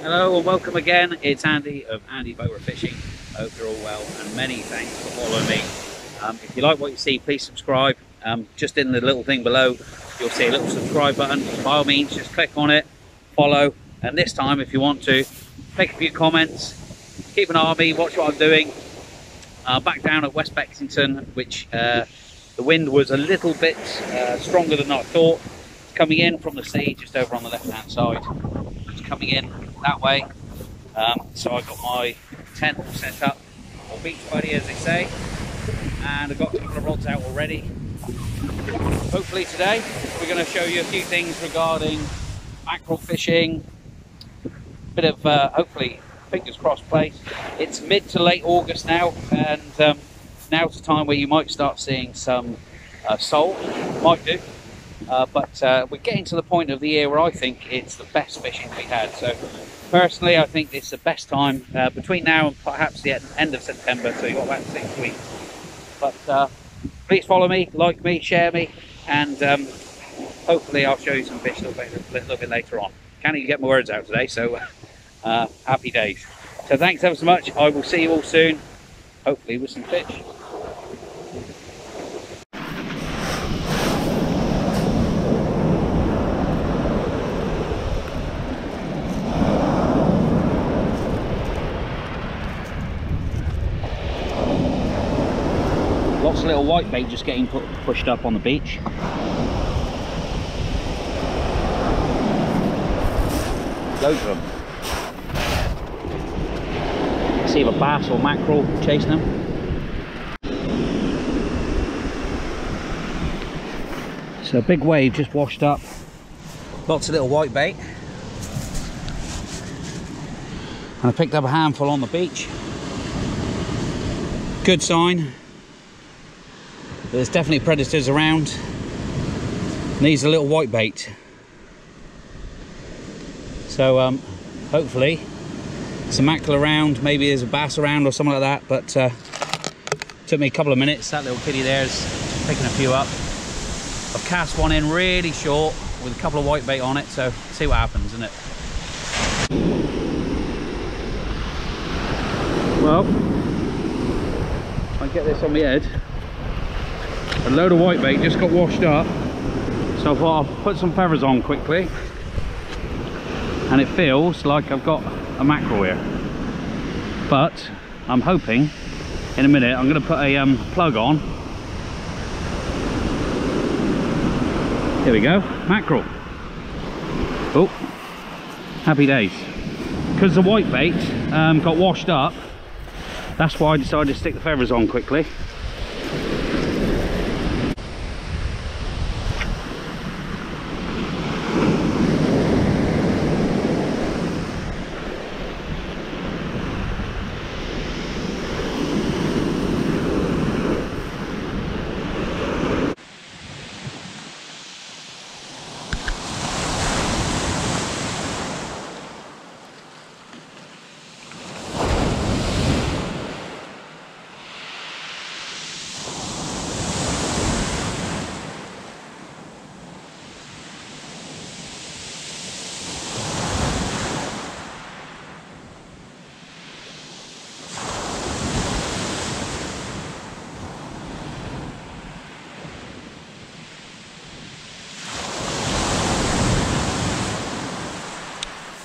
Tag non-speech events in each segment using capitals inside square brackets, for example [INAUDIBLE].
Hello and welcome again. It's Andy of Andy Bowrah Fishing. Hope you're all well and many thanks for following me. Um, if you like what you see, please subscribe. Um, just in the little thing below, you'll see a little subscribe button. By all means, just click on it, follow, and this time, if you want to, make a few comments, keep an eye on me, watch what I'm doing. Uh, back down at West Bexington, which uh, the wind was a little bit uh, stronger than I thought. Coming in from the sea, just over on the left-hand side. Coming in that way. Um, so I've got my tent all set up, or beach buddy as they say, and I've got a couple of rods out already. Hopefully today we're going to show you a few things regarding mackerel fishing, bit of uh, hopefully fingers crossed plaice. It's mid to late August now, and um, now's the time where you might start seeing some uh, might do. Uh, but uh, we're getting to the point of the year where I think it's the best fishing we had. So personally, I think it's the best time uh, between now and perhaps the end of September. So you've got about six weeks. But uh, please follow me, like me, share me, and um, hopefully I'll show you some fish a little bit, a little bit later on. Can't even get my words out today, so uh, happy days. So thanks ever so much. I will see you all soon, hopefully with some fish. Little white bait just getting put, pushed up on the beach. Loads of them. See if a bass or mackerel chasing them. So a big wave just washed up. Lots of little white bait. And I picked up a handful on the beach. Good sign. There's definitely predators around. Needs a little white bait. So um, hopefully some mackerel around, maybe there's a bass around or something like that, but uh, took me a couple of minutes. That little kitty there's picking a few up. I've cast one in really short with a couple of white bait on it, so see what happens, isn't it? Well, I get this on my head. A load of white bait just got washed up, so I thought I'll put some feathers on quickly. And it feels like I've got a mackerel here. But I'm hoping in a minute I'm going to put a um, plug on. Here we go mackerel. Oh happy days. Because the white bait um, got washed up that's why I decided to stick the feathers on quickly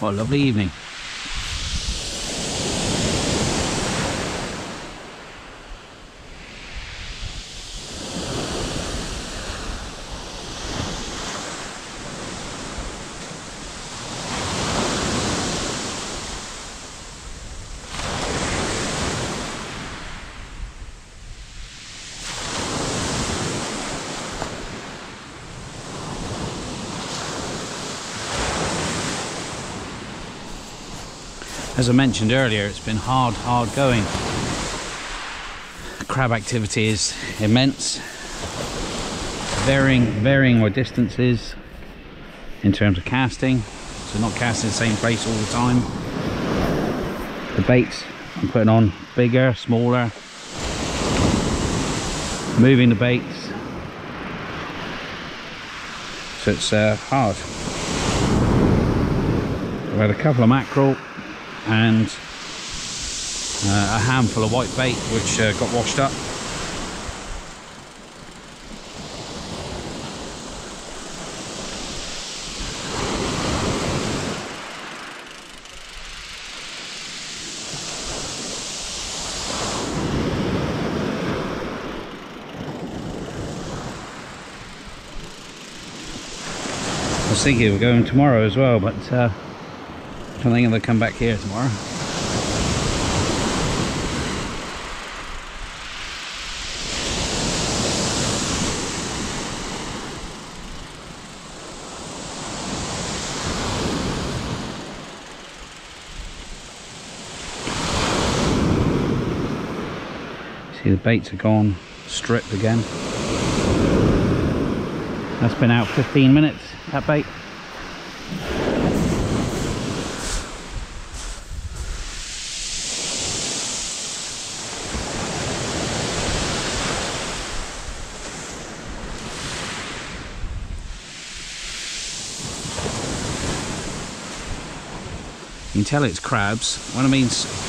A lovely evening. As I mentioned earlier, it's been hard, hard going. Crab activity is immense, varying, varying our distances in terms of casting. So not casting the same place all the time. The baits I'm putting on bigger, smaller, moving the baits. So it's uh, hard. I've had a couple of mackerel and uh, a handful of white bait which uh, got washed up. I was thinking of going tomorrow as well, but uh, I think they'll come back here tomorrow. See the baits are gone, stripped again. That's been out 15 minutes that bait. You can tell it's crabs. When I mean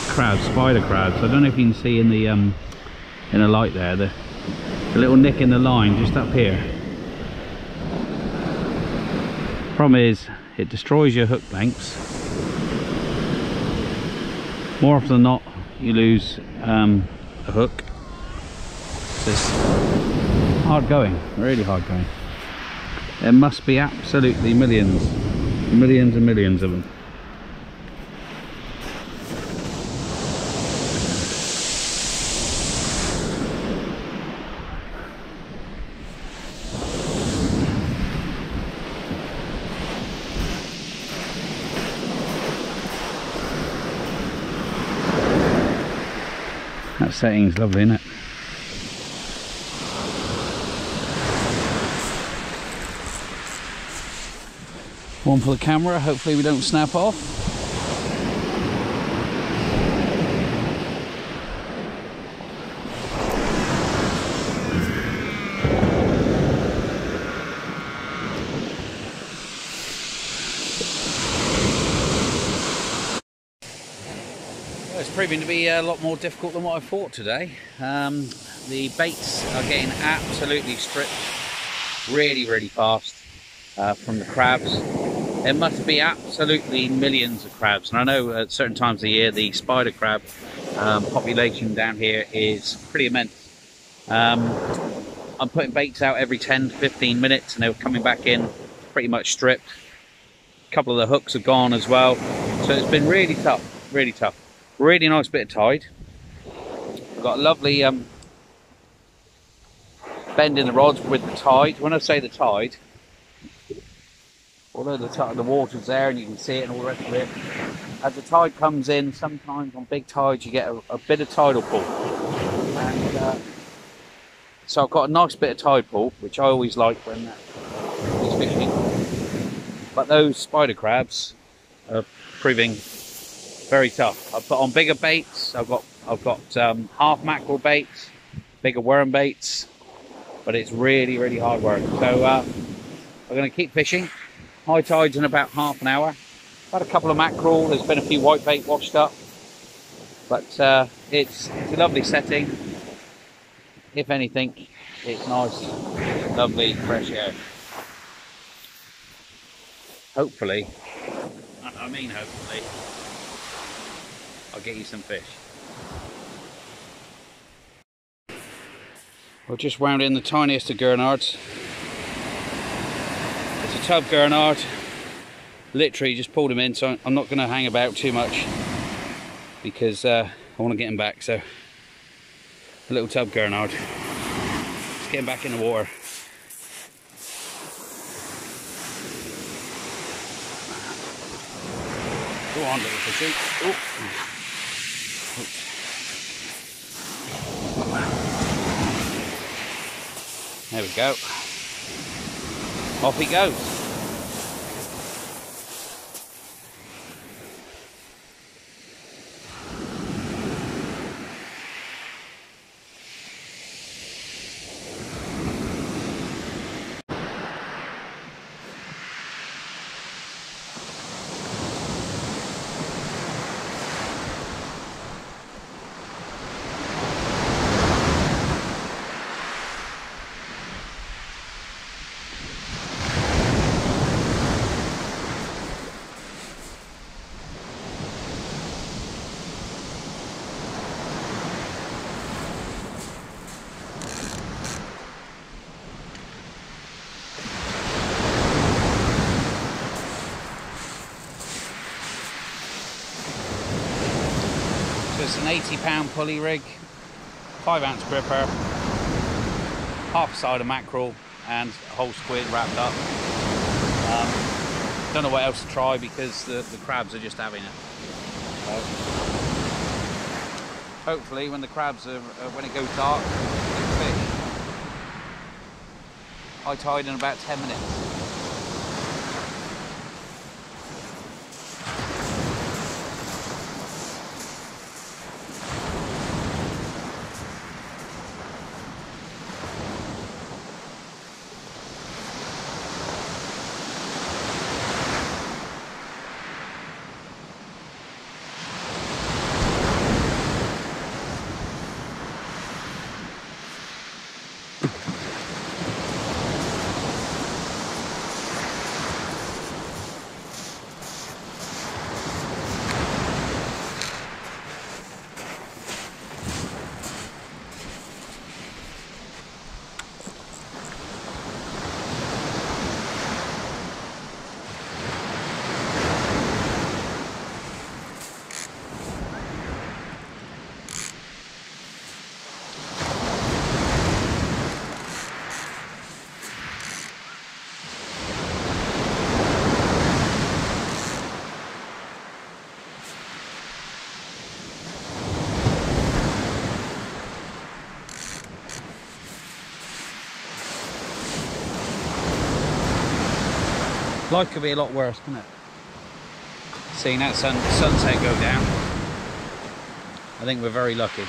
crabs, spider crabs. I don't know if you can see in the um, in the light there, the, the little nick in the line just up here. Problem is, it destroys your hook lengths. More often than not, you lose um, a hook. It's hard going, really hard going. There must be absolutely millions, millions and millions of them. Setting's lovely, isn't it? One for the camera, hopefully we don't snap off. Proving to be a lot more difficult than what I thought today. Um, the baits are getting absolutely stripped really, really fast uh, from the crabs. There must be absolutely millions of crabs, and I know at certain times of the year the spider crab um, population down here is pretty immense. Um, I'm putting baits out every 10 15 minutes, and they're coming back in pretty much stripped. A couple of the hooks are gone as well, so it's been really tough, really tough. Really nice bit of tide. Got a lovely um, bend in the rods with the tide. When I say the tide, although the, the water's there and you can see it and all the rest of it, as the tide comes in, sometimes on big tides you get a, a bit of tidal pull. And uh, so I've got a nice bit of tide pull, which I always like when it's fishing. But those spider crabs are proving very tough. I've put on bigger baits. I've got I've got um, half mackerel baits, bigger worm baits, but it's really really hard work. So uh, I'm going to keep fishing. High tides in about half an hour. Had a couple of mackerel. There's been a few white bait washed up, but uh, it's it's a lovely setting. If anything, it's nice, lovely, fresh air. Hopefully, I mean hopefully. I'll get you some fish. We've just wound in the tiniest of gurnards. It's a tub gurnard. Literally just pulled him in, so I'm not going to hang about too much because uh, I want to get him back. So a little tub gurnard. Just back in the water. Go on, little fishy. Oh. There we go. Off he goes. It's an 80 pound pulley rig, 5 ounce gripper, half a side of mackerel and a whole squid wrapped up. Um, don't know what else to try because the, the crabs are just having it. So, hopefully when the crabs are, uh, when it goes dark, fish. High tide in about 10 minutes. Life could be a lot worse, couldn't it? Seeing that sun, sunset go down. I think we're very lucky.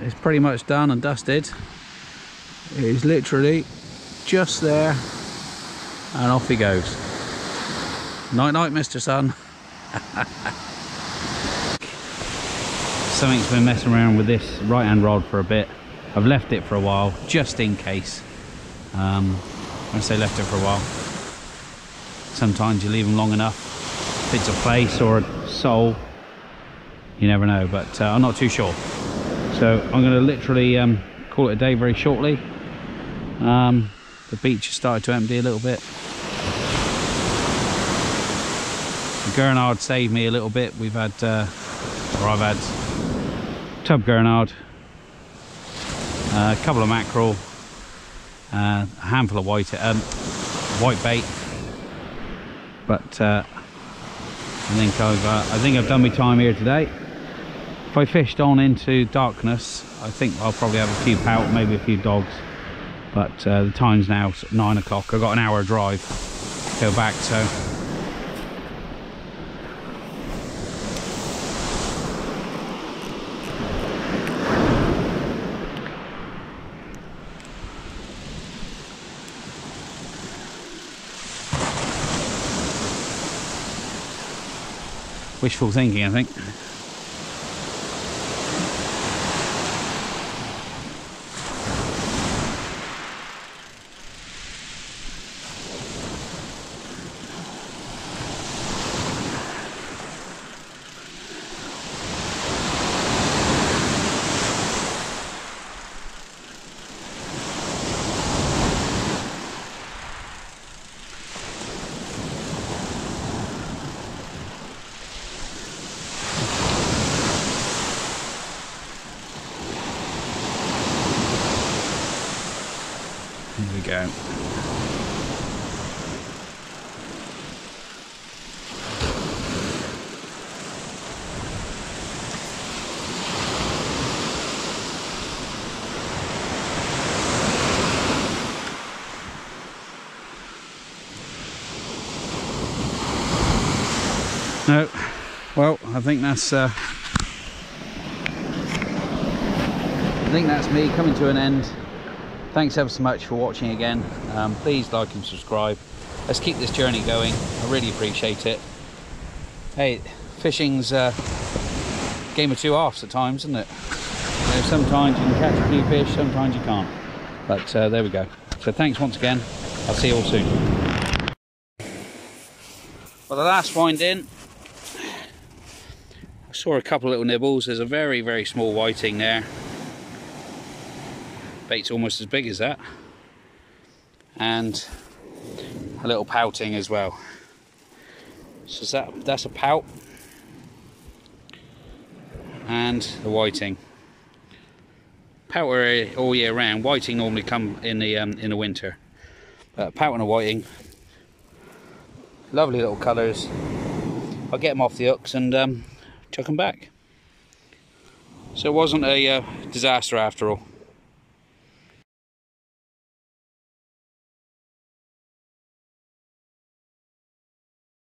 It's pretty much done and dusted. It is literally just there and off he goes. Night night, Mr. Sun. [LAUGHS] Something's been messing around with this right hand rod for a bit. I've left it for a while just in case. Um, I say left it for a while, sometimes you leave them long enough. If it's a plaice or a sole, you never know, but uh, I'm not too sure. So I'm going to literally um, call it a day very shortly. Um, the beach has started to empty a little bit. Gurnard saved me a little bit. We've had, uh, or I've had tub Gurnard, uh, a couple of mackerel, uh, a handful of white, um, white bait. But uh, I think I've, uh, I think I've done my time here today. If I fished on into darkness, I think I'll probably have a few pout, maybe a few dogs. But uh, the time's now nine o'clock. I've got an hour drive to go back, so. Wishful thinking, I think. Go. No, well, I think that's uh, I think that's me coming to an end thanks ever so much for watching again. Um, please like and subscribe. Let's keep this journey going. I really appreciate it. Hey, fishing's a game of two halves at times, isn't it? You know, sometimes you can catch a few fish, sometimes you can't. But uh, there we go. So thanks once again. I'll see you all soon. Well, the last wind in, I saw a couple of little nibbles. There's a very, very small whiting there. Bait's almost as big as that. And a little pouting as well. So that, that's a pout. And the whiting. Pout are all year round. Whiting normally come in the um, in the winter. But pout and a whiting. Lovely little colours. I'll get them off the hooks and um, chuck them back. So it wasn't a uh, disaster after all.